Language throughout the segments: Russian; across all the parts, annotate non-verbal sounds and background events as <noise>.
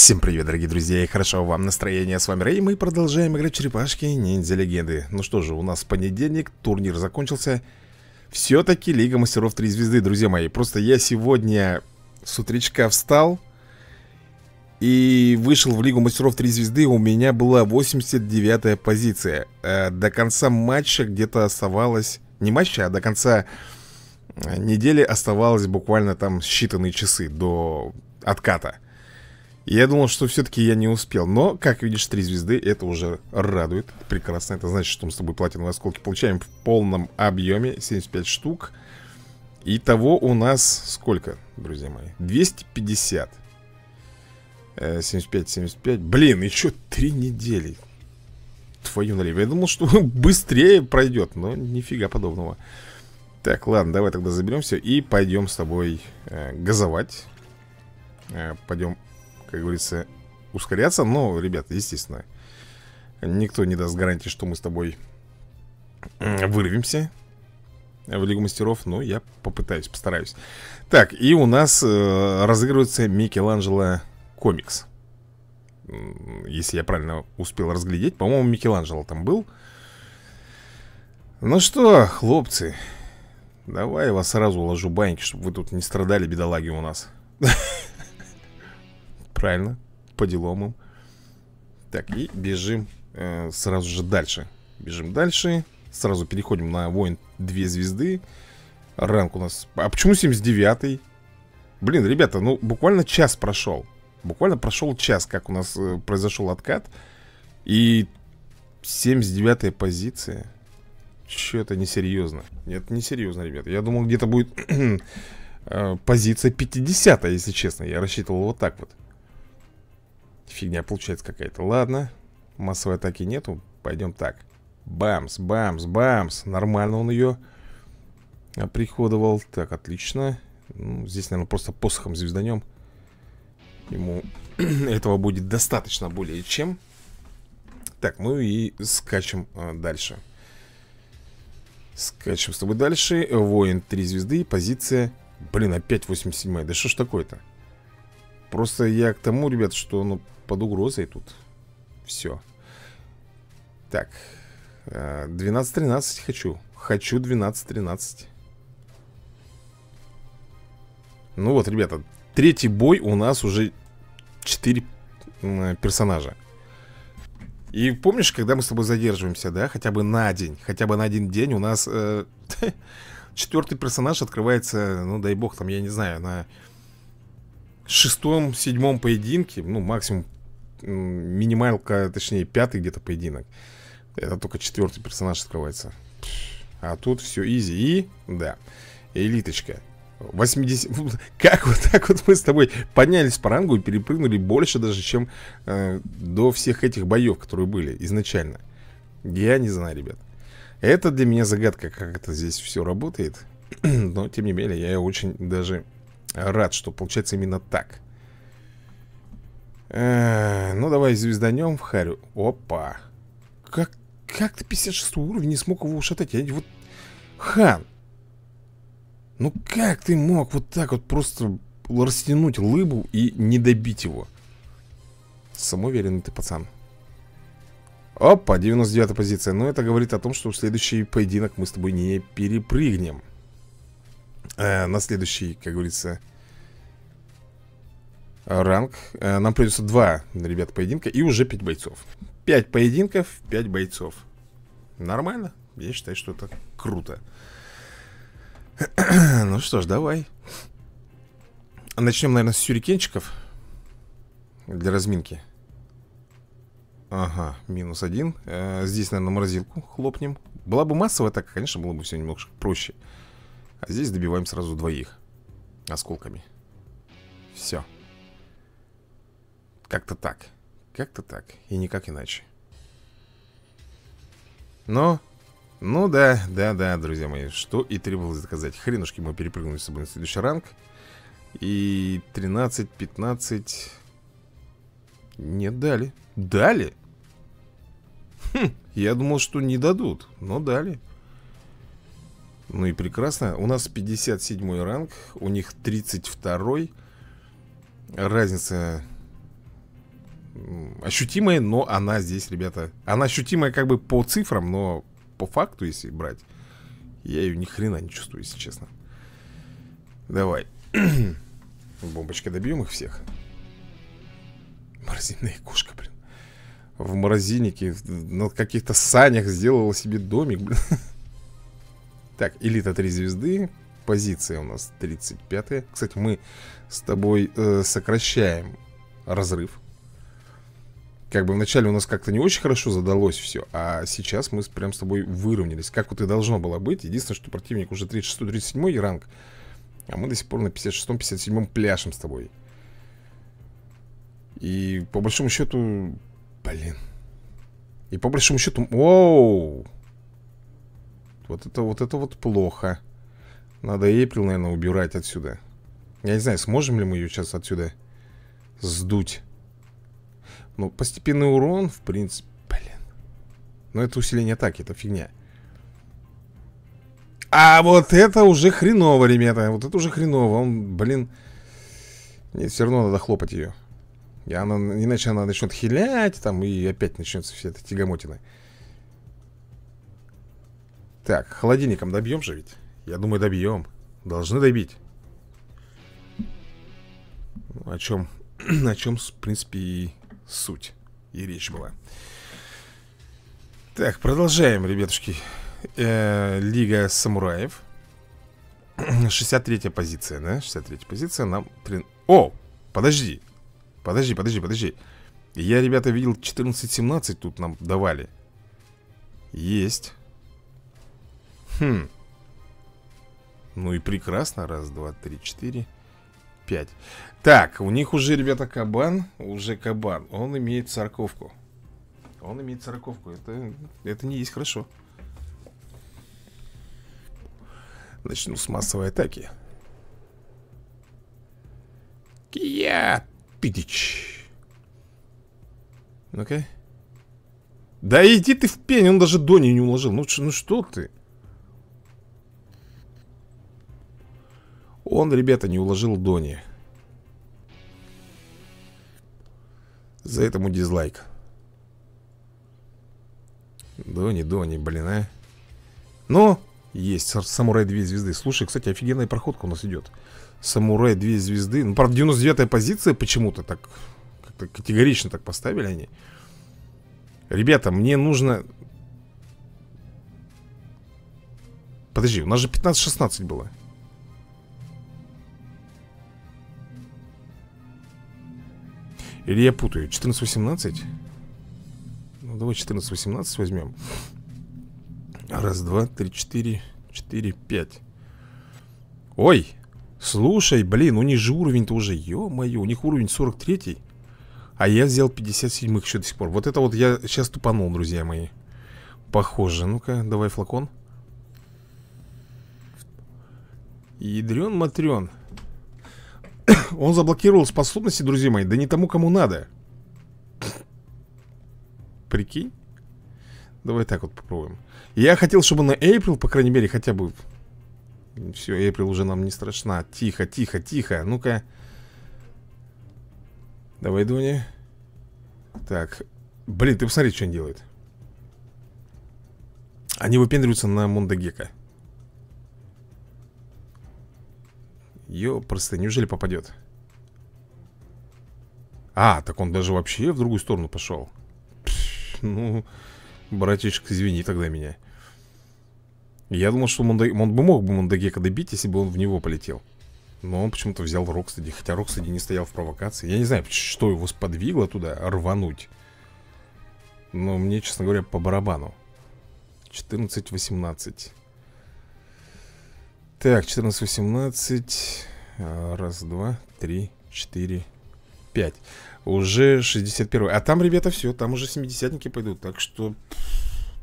Всем привет, дорогие друзья, и хорошо вам настроение. С вами Рэй, мы продолжаем играть в черепашки ниндзя легенды. Ну что же, у нас понедельник, турнир закончился. Все-таки Лига Мастеров 3 звезды, друзья мои. Просто я сегодня с утречка встал и вышел в Лигу Мастеров 3 звезды. У меня была 89-я позиция. Э, до конца матча где-то оставалось... Не матча, а до конца э, недели оставалось буквально там считанные часы до отката. Я думал, что все-таки я не успел Но, как видишь, три звезды, это уже радует. Прекрасно, это значит, что мы с тобой платиновые осколки получаем в полном объеме 75 штук. Итого у нас сколько, друзья мои? 250 75, 75 Блин, еще три недели. Твою налево. Я думал, что <laughs> быстрее пройдет Но нифига подобного. Так, ладно, давай тогда заберем все И пойдем с тобой э, газовать. Э, Пойдем как говорится, ускоряться. Но, ребята, естественно, никто не даст гарантии, что мы с тобой вырвемся в Лигу Мастеров. Но я попытаюсь, постараюсь. Так, и у нас э, разыгрывается Микеланджело комикс. Если я правильно успел разглядеть. По-моему, Микеланджело там был. Ну что, хлопцы, давай я вас сразу уложу баньки, чтобы вы тут не страдали, бедолаги у нас. <laughs> Правильно, по делам им. Так, и бежим э, сразу же дальше. Бежим дальше. Сразу переходим на воин 2 звезды. Ранг у нас... А почему 79-й? Блин, ребята, ну буквально час прошел. Буквально прошел час, как у нас э, произошел откат. И 79-я позиция. Че это несерьезно? Нет, несерьезно, ребята. Я думал, где-то будет <clears throat> э, позиция 50 если честно. Я рассчитывал вот так вот. Фигня получается какая-то. Ладно. Массовой атаки нету. Пойдем так. Бамс, бамс, бамс. Нормально он ее приходовал. Так, отлично. Ну, здесь, наверное, просто посохом звезданем. Ему <clears throat> этого будет достаточно более чем. Так, ну и скачем а, дальше. Скачем с тобой дальше. Воин 3 звезды. Позиция... Блин, опять 87 Да что ж такое-то? Просто я к тому, ребят, что ну под угрозой тут все. Так, 12-13 э, хочу. Хочу 12-13. Ну вот, ребята, третий бой у нас уже 4 персонажа. И помнишь, когда мы с тобой задерживаемся, да, хотя бы на день, хотя бы на один день у нас э, <laughs> четвертый персонаж открывается, ну дай бог, там, я не знаю, на шестом, седьмом поединке, ну максимум минималка, точнее, пятый где-то поединок. Это только четвертый персонаж открывается. А тут все изи. И, да, элиточка. 80... <laughs> Как вот так вот мы с тобой поднялись по рангу и перепрыгнули больше даже, чем э, до всех этих боев, которые были изначально. Я не знаю, ребят. Это для меня загадка, как это здесь все работает. <clears throat> Но, тем не менее, я очень даже рад, что получается именно так. Э, ну, давай звезданем в Харю. Опа. Как, как ты 56 уровень не смог его ушатать? Я вот... Хан! Ну как ты мог вот так вот просто растянуть лыбу и не добить его? Самоуверенный ты пацан. Опа, 99 позиция. Но это говорит о том, что в следующий поединок мы с тобой не перепрыгнем. Э, на следующий, как говорится, ранг. Э, нам придется два, ребят, поединка и уже пять бойцов. Пять поединков, пять бойцов. Нормально. Я считаю, что это круто. <clears throat> ну что ж, давай. Начнем, наверное, с сюрикенчиков. Для разминки. Ага, минус один. Э, здесь, наверное, морозилку хлопнем. Была бы массовая так, конечно, было бы все немножко проще. А здесь добиваем сразу двоих. Осколками. Все. Как-то так. Как-то так. И никак иначе. Но... Ну да, да, да, друзья мои. Что и требовалось доказать. Хренушки мы перепрыгнули с собой на следующий ранг. И 13, 15... Не дали. Дали? Хм, я думал, что не дадут. Но дали. Ну и прекрасно. У нас 57 ранг. У них 32 -й. Разница ощутимая, но она здесь, ребята... Она ощутимая как бы по цифрам, но по факту, если брать, я ее ни хрена не чувствую, если честно. Давай. <clears throat> Бомбочкой добьем их всех. Морозильная кошка, блин. В морозильнике на каких-то санях сделала себе домик, блин. <laughs> Так, элита 3 звезды. Позиция у нас 35 Кстати, мы с тобой э, сокращаем разрыв. Как бы вначале у нас как-то не очень хорошо задалось все, а сейчас мы прям с тобой выровнялись. Как вот и должно было быть. Единственное, что противник уже 36-37 ранг, а мы до сих пор на 56-57 пляшем с тобой. И по большому счету... Блин. И по большому счету... Оу! Вот это вот это вот плохо. Надо Эйприл, наверное, убирать отсюда. Я не знаю, сможем ли мы ее сейчас отсюда сдуть. Ну, постепенный урон, в принципе, блин. Но это усиление атаки, это фигня. А вот это уже хреново, ребята. Вот это уже хреново. Он, блин... Нет, все равно надо хлопать ее. И она, иначе она начнет хилять, там, и опять начнется вся эта тягомотина. Так, холодильником добьем же ведь? Я думаю, добьем. Должны добить. Ну, о чем, <clears throat> о чем, в принципе, и суть и речь была. Так, продолжаем, ребятушки. Э, Лига самураев. <clears throat> 63 позиция, да? 63 позиция нам... О, подожди. Подожди, подожди, подожди. Я, ребята, видел 14-17 тут нам давали. Есть. Хм. Ну и прекрасно. Раз, два, три, четыре, пять. Так, у них уже, ребята, кабан. Уже кабан. Он имеет церковку. Он имеет церковку. Это, это не есть хорошо. Начну с массовой атаки. Кия Пидич. Ну-ка. Да иди ты в пень, он даже Дони не уложил. Ну, ну что ты? Он, ребята, не уложил Дони. За этому дизлайк. Дони, Дони, блин, а. Ну, есть Самурай 2 звезды. Слушай, кстати, офигенная проходка у нас идет. Самурай 2 звезды. Ну, правда, 99 позиция почему-то так как-то категорично так поставили они. Ребята, мне нужно... Подожди, у нас же 15-16 было. Или я путаю? 14-18? Ну, давай 14-18 возьмем. Раз, два, три, четыре, четыре, пять. Ой! Слушай, блин, у них же уровень-то уже, ё-моё, у них уровень 43 А я взял 57 еще до сих пор Вот это вот я сейчас тупанул, друзья мои Похоже, ну-ка, давай флакон Ядрен-матрен <coughs> Он заблокировал способности, друзья мои Да не тому, кому надо. Прикинь? Давай так вот попробуем. Я хотел, чтобы на April, по крайней мере, хотя бы Все, April уже нам не страшна. Тихо, тихо, тихо. Ну-ка. Давай, Дуня. Так. Блин, ты посмотри, что он делает Они выпендриваются на Мондагека Ё, просто неужели попадет? А, так он даже вообще в другую сторону пошел. Ну, братишка, извини тогда меня. Я думал, что Мондо... он бы мог бы Мондо Гекко добить, если бы он в него полетел. Но он почему-то взял Рокстеди, хотя Рокстеди не стоял в провокации. Я не знаю, что его сподвигло туда рвануть. Но мне, честно говоря, по барабану. 14-18. Так, 14-18 а, Раз, два, три, четыре, пять. Уже 61 А там, ребята, все, там уже 70-ники пойдут Так что,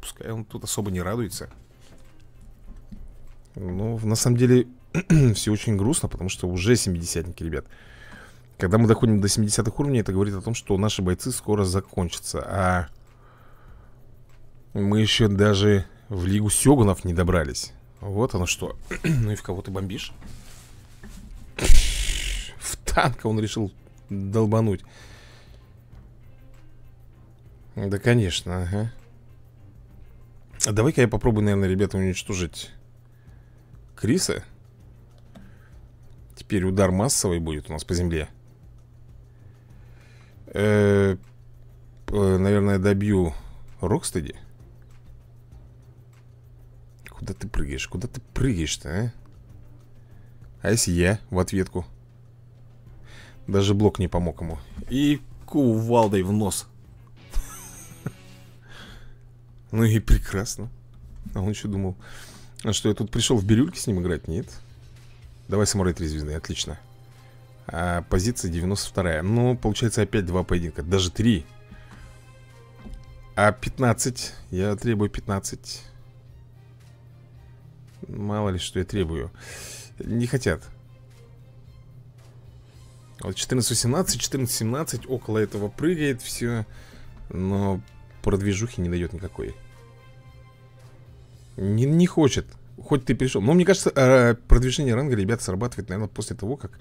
пускай он тут особо не радуется. Ну, на самом деле, <clears throat> все очень грустно Потому что уже 70-ники, ребят. Когда мы доходим до 70-х уровней Это говорит о том, что наши бойцы скоро закончатся. А мы еще даже в Лигу Сёгунов не добрались вот оно что. <clears throat> ну и в кого ты бомбишь? В танка он решил долбануть. Да, конечно, ага а Давай-ка я попробую, наверное, ребята, уничтожить Криса Теперь удар массовый будет у нас по земле э -э Наверное, добью Рокстеди Куда ты прыгаешь? Куда ты прыгаешь-то, а? А если я в ответку? Даже блок не помог ему. И кувалдой в нос. Ну и прекрасно. А он еще думал А что, я тут пришел в бирюльке с ним играть? Нет. Давай самурай 3 звезды, отлично а Позиция 92 Ну, получается опять два поединка Даже три. А 15 Я требую 15 Мало ли, что я требую. Не хотят. Вот 14-18, 14-17 Около этого прыгает все Но продвижухи не дает никакой. Не, не хочет. Хоть ты пришел Но мне кажется, э, продвижение ранга, ребят, срабатывает, наверное, после того, как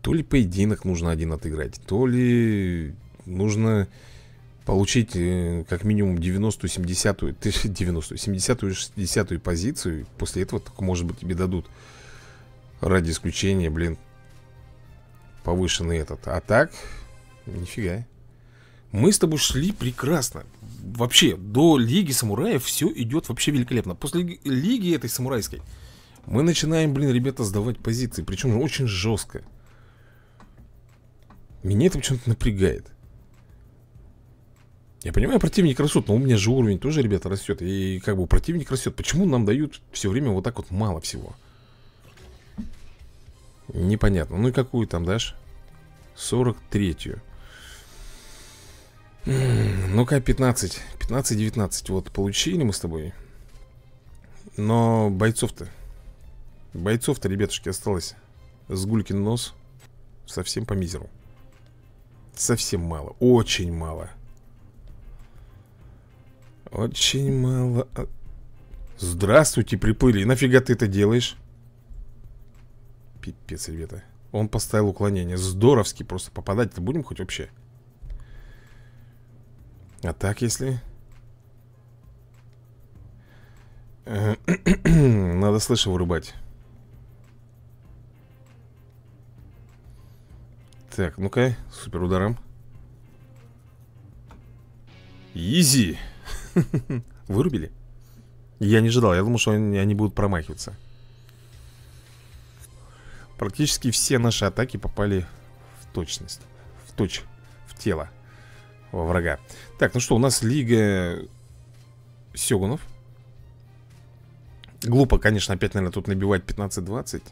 То ли поединок нужно один отыграть То ли нужно получить э, как минимум 90-ю, 70-ю 90-ю, 70-ю, 60-ю позицию После этого только, может быть, тебе дадут. Ради исключения, блин повышенный этот. А так, нифига. Мы с тобой шли прекрасно. Вообще, до Лиги Самураев все идет вообще великолепно. После Лиги этой самурайской Мы начинаем, блин, ребята, сдавать позиции Причем очень жестко Меня это почему-то напрягает я понимаю, противник растет, но у меня же уровень тоже, ребята, растет. И как бы противник растет. Почему нам дают все время вот так вот мало всего? Непонятно. Ну и какую там дашь? 43-ю. Ну-ка, 15. 15-19. Вот, получили мы с тобой. Но бойцов-то... Бойцов-то, ребятушки, осталось с гулькин нос совсем по мизеру. Совсем мало. Очень мало. Очень мало. А, здравствуйте, приплыли. Нафига ты это делаешь? Пипец, ребята. Он поставил уклонение. Здоровски просто попадать-то будем хоть вообще? А так если? <clears throat> Надо слыша вырубать. Так, ну-ка, супер ударом. Изи <laughs> Вырубили? Я не ожидал, я думал, что они, они будут промахиваться. Практически все наши атаки попали в точность В точь, в тело Во врага. Так, ну что, у нас Лига Сёгунов. Глупо, конечно, опять, наверное, тут набивать 15-20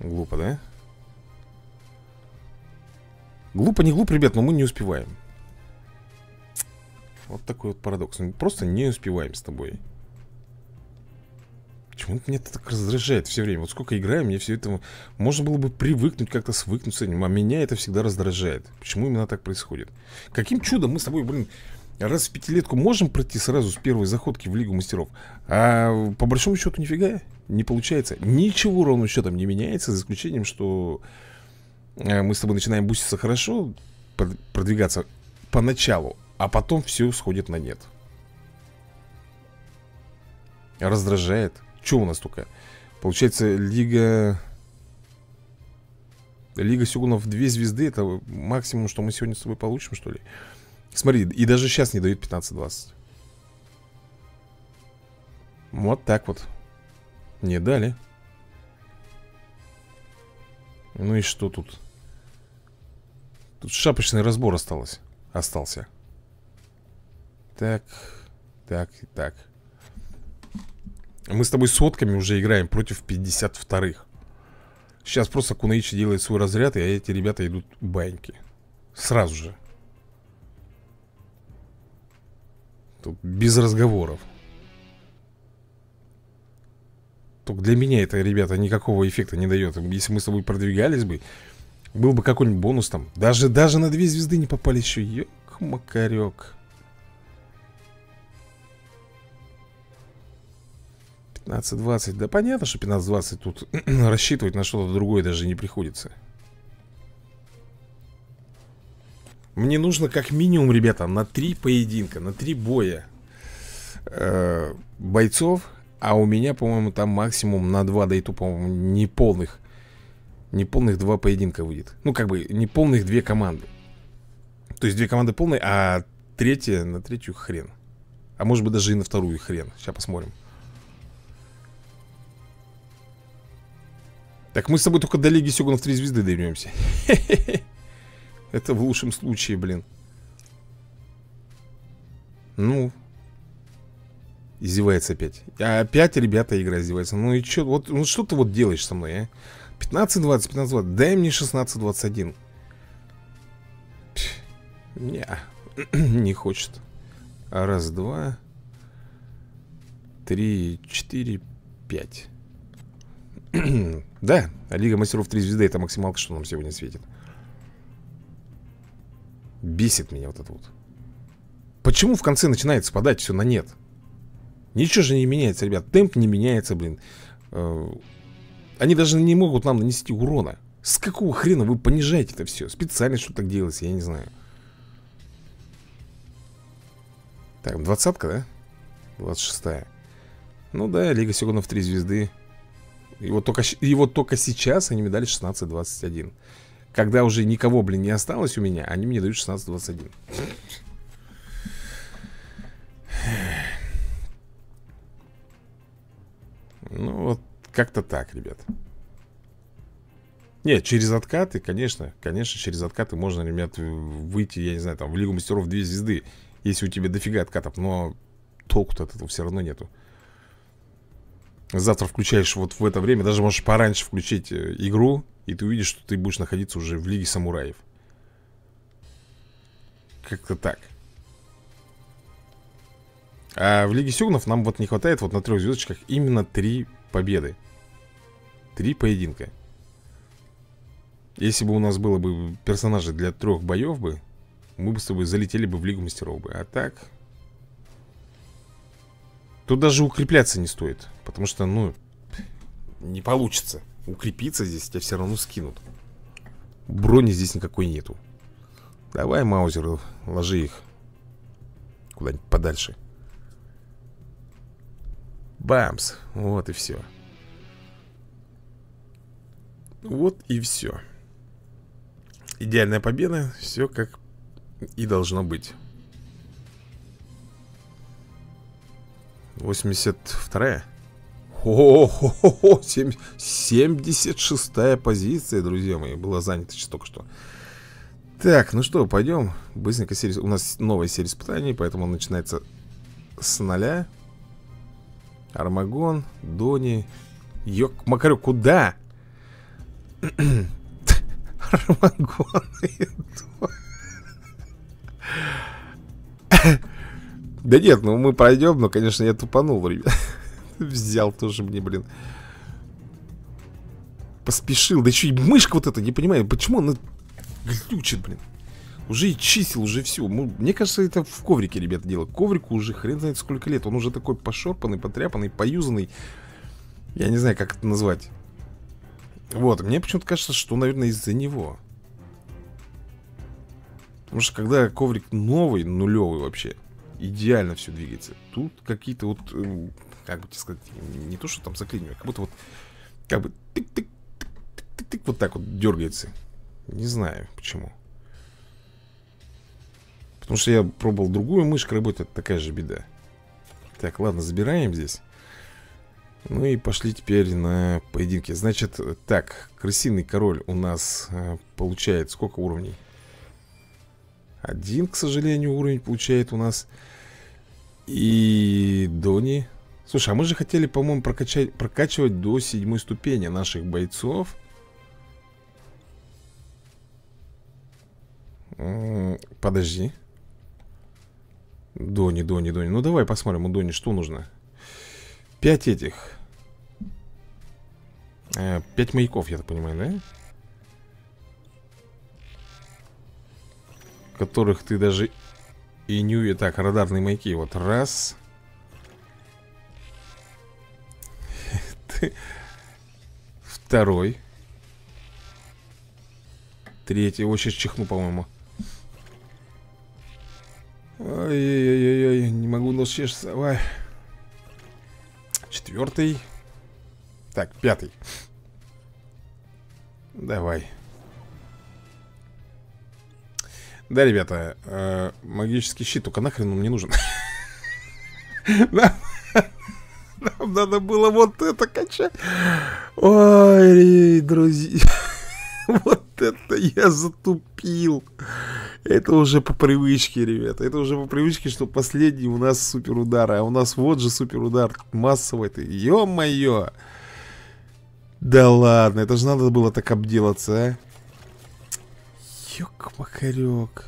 Глупо, да? Глупо, не глупо, ребят, но мы не успеваем Вот такой вот парадокс. Мы просто не успеваем с тобой. Почему меня это так раздражает все время? Вот сколько играю, мне все это... Можно было бы привыкнуть, как-то свыкнуть с этим А меня это всегда раздражает. Почему именно так происходит? Каким чудом мы с тобой, блин, раз в пятилетку можем пройти сразу с первой заходки в Лигу Мастеров А по большому счету нифига не получается. Ничего ровным счетом не меняется За исключением, что э, мы с тобой начинаем буститься хорошо Продвигаться поначалу А потом все сходит на нет Раздражает что у нас только? Получается, Лига... Лига Сёгунов две звезды Это максимум, что мы сегодня с тобой получим, что ли? Смотри, и даже сейчас не дают 15-20 Вот так вот Не дали Ну и что тут? Тут шапочный разбор осталось Остался Так Так, так. Мы с тобой сотками уже играем против 52-х Сейчас просто Кунаичи делает свой разряд И эти ребята идут баньки. Сразу же. Тут без разговоров. Только для меня это, ребята, никакого эффекта не дает. Если мы с тобой продвигались бы Был бы какой-нибудь бонус там. Даже, даже на две звезды не попали еще. Ёк-макарек 15-20, да понятно, что 15-20 тут <clears throat> рассчитывать на что-то другое даже не приходится. Мне нужно как минимум, ребята, на три поединка, на три боя э, бойцов А у меня, по-моему, там максимум на два, да и то, по-моему, неполных Неполных два поединка выйдет. Ну, как бы, неполных две команды. То есть две команды полные, а третья, на третью хрен. А может быть даже и на вторую хрен. Сейчас посмотрим Так мы с тобой только до Лиги Сёгунов 3 звезды доберемся <laughs> Это в лучшем случае, блин. Ну. Издевается опять. А Опять ребята игра издевается Ну и чё, вот ну, что ты вот делаешь со мной, а? 15-20, 15-20 Дай мне 16-21 Не, <clears throat> не хочет. Раз, два Три, четыре, пять <clears throat> Да, Лига Мастеров 3 звезды Это максималка, что нам сегодня светит. Бесит меня вот это вот. Почему в конце начинает спадать все на нет? Ничего же не меняется, ребят. Темп не меняется, блин. Э, Они даже не могут нам нанести урона. С какого хрена вы понижаете это все? Специально что так делается, я не знаю. Так, двадцатка, да? Двадцать шестая. Ну да, Лига Сегунов 3 звезды вот только, вот только сейчас они мне дали 16-21 Когда уже никого, блин, не осталось у меня Они мне дают 16-21 Ну вот как-то так, ребят. Нет, через откаты, конечно Конечно, через откаты можно, ребят, выйти Я не знаю, там, в Лигу Мастеров 2 звезды Если у тебя дофига откатов Но толку-то от этого все равно нету Завтра включаешь вот в это время Даже можешь пораньше включить э, игру И ты увидишь, что ты будешь находиться уже в Лиге Самураев. Как-то так. А в Лиге Сёгунов нам вот не хватает Вот на трех звездочках именно три победы. Три поединка. Если бы у нас было бы персонажи для трех боев бы Мы бы с тобой залетели бы в Лигу Мастеров бы. А так Тут даже укрепляться не стоит Потому что, ну, не получится. Укрепиться здесь, тебя все равно скинут. Брони здесь никакой нету. Давай, Маузер, ложи их Куда-нибудь подальше. Бамс, вот и все Вот и все Идеальная победа Все как и должно быть 82-я. О-хо-хо-хо, 76-я позиция, друзья мои, была занята сейчас только что. Так, ну что, пойдем. Быстренько серия. У нас новая серия испытаний, поэтому начинается с нуля. Армагон, Дони. Ёк, Макарю, куда? <clears throat> Армагон и да нет, ну мы пройдем, но, конечно, я тупанул, ребят. <laughs> Взял тоже мне, блин. Поспешил. Да еще и мышка вот эта, не понимаю, почему она глючит, блин. Уже и чистил, уже все. Мне кажется, это в коврике, ребята, дело. Коврику уже хрен знает сколько лет. Он уже такой пошорпанный, потряпанный, поюзанный. Я не знаю, как это назвать. Вот, мне почему-то кажется, что, наверное, из-за него. Потому что когда коврик новый, нулевый вообще, идеально все двигается. Тут какие-то вот, э, как бы тебе сказать, не то, что там заклинивание, как будто вот, как бы тык-тык-тык-тык вот так вот дергается. Не знаю почему. Потому что я пробовал другую мышку, работает такая же беда. Так, ладно, забираем здесь. Ну и пошли теперь на поединки. Значит, так, крысиный король у нас э, получает сколько уровней? Один, к сожалению, уровень получает у нас И Дони. Слушай, а мы же хотели, по-моему, прокачать, прокачивать до седьмой ступени наших бойцов. Подожди. Дони, Дони, Дони. Ну давай посмотрим у Дони, что нужно. Пять этих. Э, Пять маяков, я так понимаю, да? Которых ты даже и не. Так, радарные маяки. Вот раз. Второй. Третий. Его сейчас чихну, по-моему. Ой-ой-ой-ой, не могу нос чешется. Ой. Четвертый. Так, пятый. Давай. Да, ребята, э, магический щит, только нахрен он мне нужен. <laughs> Нам надо было вот это качать. Ой, друзья. <laughs> Вот это я затупил. Это уже по привычке, ребята. Это уже по привычке, что последний у нас супер удар. А у нас вот же супер удар массовый-то. Ё-моё. Да ладно, это же надо было так обделаться, а. Ёк-макарёк.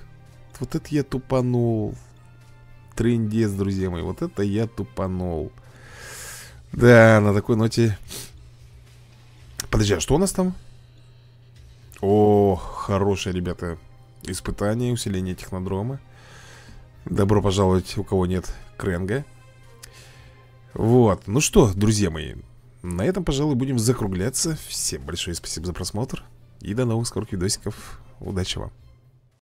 Вот это я тупанул. Трендец, друзья мои. Вот это я тупанул. Да, на такой ноте... Подожди, а что у нас там? О, хорошее, ребята, испытание, усиление технодрома. Добро пожаловать, у кого нет кренга. Вот, ну что, друзья мои, на этом, пожалуй, будем закругляться. Всем большое спасибо за просмотр. И до новых скорых видосиков. Удачи вам.